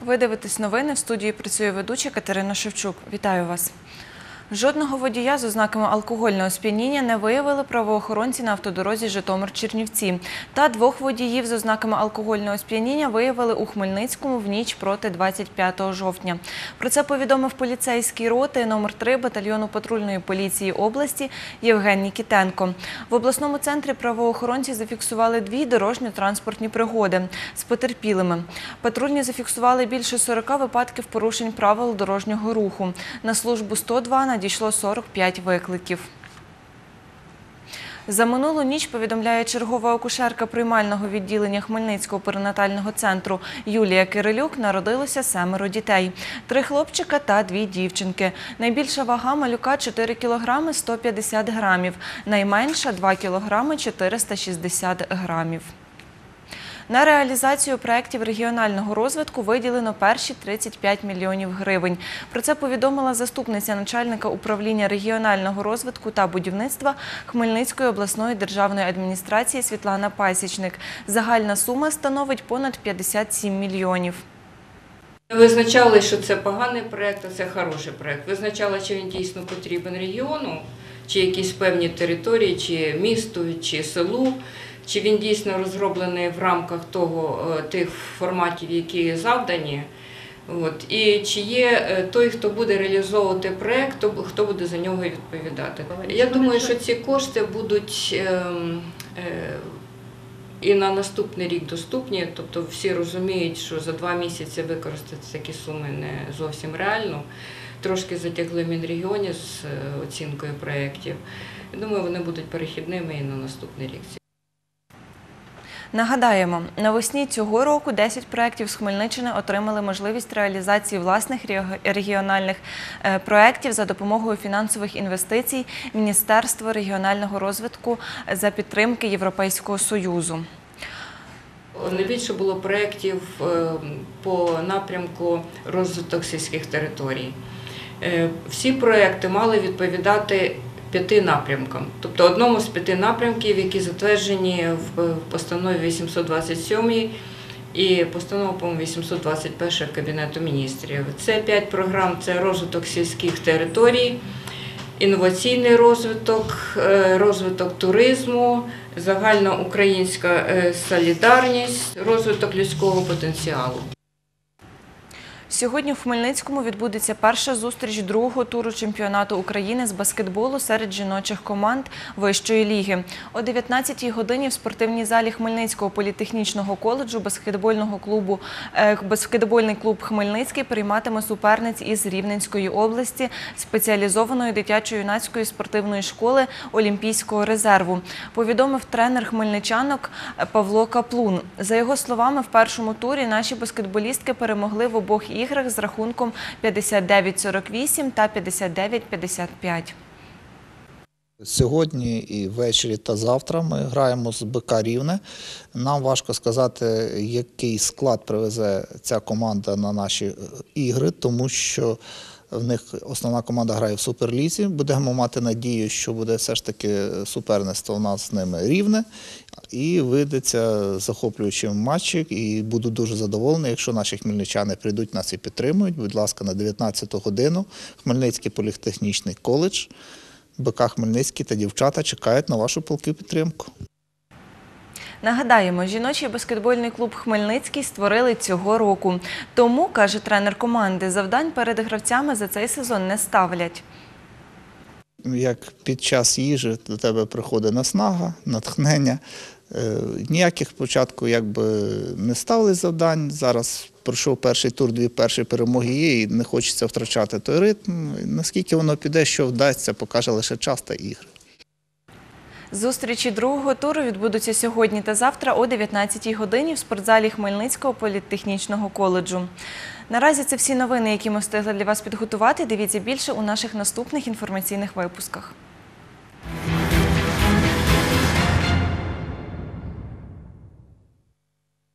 Ви дивитесь новини. В студії працює ведуча Катерина Шевчук. Вітаю вас. Жодного водія з ознаками алкогольного сп'яніння не виявили правоохоронці на автодорозі Житомир-Чернівці. Та двох водіїв з ознаками алкогольного сп'яніння виявили у Хмельницькому в ніч проти 25 жовтня. Про це повідомив поліцейський роти номер 3 батальйону патрульної поліції області Євген Нікітенко. В обласному центрі правоохоронці зафіксували дві дорожньо-транспортні пригоди з потерпілими. Патрульні зафіксували більше 40 випадків порушень правил дорожнього руху. На службу 102 надійшло 45 викликів. За минулу ніч, повідомляє чергова акушерка приймального відділення Хмельницького перинатального центру Юлія Кирилюк, народилося семеро дітей. Три хлопчика та дві дівчинки. Найбільша вага малюка 4 кілограми 150 грамів, найменша 2 кілограми 460 грамів. На реалізацію проєктів регіонального розвитку виділено перші 35 мільйонів гривень. Про це повідомила заступниця начальника управління регіонального розвитку та будівництва Хмельницької обласної державної адміністрації Світлана Пасічник. Загальна сума становить понад 57 мільйонів. Визначали, що це поганий проєкт, а це хороший проєкт. Визначали, чи він дійсно потрібен регіону, чи якісь певні території, чи місту, чи селу, чи він дійсно розроблений в рамках того е, тих форматів, які завдані. От. І чи є е, той, хто буде реалізовувати проєкт, хто хто буде за нього відповідати. Я думаю, що ці кошти будуть ем, е, і на наступний рік доступні. Тобто всі розуміють, що за два місяці використати такі суми не зовсім реально. Трошки затягли Мінрегіоні з е, оцінкою проєктів. Я Думаю, вони будуть перехідними і на наступний рік. Нагадаємо, навесні цього року 10 проєктів з Хмельниччини отримали можливість реалізації власних регіональних е, проєктів за допомогою фінансових інвестицій Міністерства регіонального розвитку за підтримки Європейського Союзу. Найбільше було проєктів е, по напрямку розвиток сільських територій. Е, Всі проєкти мали відповідати п'яти напрямкам, тобто одному з п'яти напрямків, які затверджені в постанові 827 і постанова, по-моєму, 821 Кабінету міністрів. Це п'ять програм: це розвиток сільських територій, інноваційний розвиток, е, розвиток туризму, загальноукраїнська е, солідарність, розвиток людського потенціалу. Сьогодні в Хмельницькому відбудеться перша зустріч другого туру чемпіонату України з баскетболу серед жіночих команд вищої ліги. О 19-й годині в спортивній залі Хмельницького політехнічного коледжу баскетбольного клубу е, баскетбольний клуб Хмельницький прийматиме суперниць із Рівненської області спеціалізованої дитячо-юнацької спортивної школи Олімпійського резерву. Повідомив тренер хмельничанок Павло Каплун. За його словами, в першому турі наші баскетболістки перемогли в обох іграх з рахунком 59-48 та 59-55. Сьогодні і ввечері та завтра ми граємо з БК Рівне. Нам важко сказати, який склад привезе ця команда на наші ігри, тому що в них основна команда грає в суперлізі. Будемо мати надію, що буде все ж таки суперництво у нас з ними рівне. І вийдеться захоплюючим матчі. І буду дуже задоволений, якщо наші хмельничани прийдуть нас і підтримують. Будь ласка, на 19 годину Хмельницький політехнічний коледж. БК Хмельницький та дівчата чекають на вашу палку підтримку. Нагадаємо, жіночий баскетбольний клуб Хмельницький створили цього року. Тому, каже тренер команди, завдань перед гравцями за цей сезон не ставлять. Як під час їжі до тебе приходить наснага, натхнення. Е, Ніяких спочатку якби не ставили завдань. Зараз пройшов перший тур, дві перші перемоги є, і не хочеться втрачати той ритм. Наскільки воно піде, що вдасться, покаже лише час та ігри. Зустрічі другого туру відбудуться сьогодні та завтра о 19-й годині в спортзалі Хмельницького політехнічного коледжу. Наразі це всі новини, які ми встигли для вас підготувати. Дивіться більше у наших наступних інформаційних випусках.